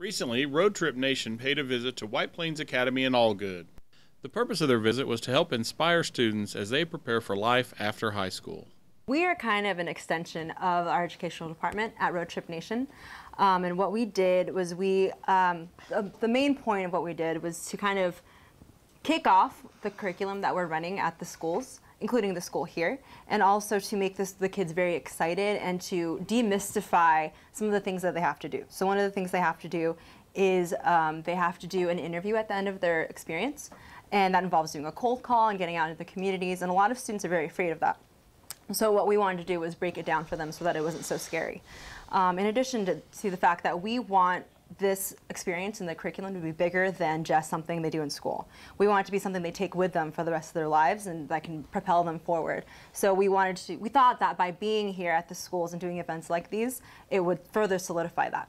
Recently, Road Trip Nation paid a visit to White Plains Academy in Algood. The purpose of their visit was to help inspire students as they prepare for life after high school. We are kind of an extension of our educational department at Road Trip Nation. Um, and what we did was we, um, the, the main point of what we did was to kind of kick off the curriculum that we're running at the schools, including the school here, and also to make this the kids very excited and to demystify some of the things that they have to do. So one of the things they have to do is um, they have to do an interview at the end of their experience, and that involves doing a cold call and getting out into the communities, and a lot of students are very afraid of that. So what we wanted to do was break it down for them so that it wasn't so scary. Um, in addition to, to the fact that we want this experience in the curriculum to be bigger than just something they do in school. We want it to be something they take with them for the rest of their lives and that can propel them forward. So we wanted to, we thought that by being here at the schools and doing events like these, it would further solidify that.